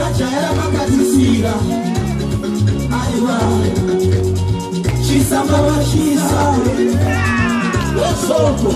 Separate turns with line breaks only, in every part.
ndingajayela makatisira aiwa chisambavachisa osoko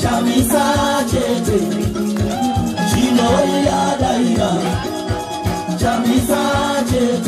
chamisa chete chinoyadaira chamisa chete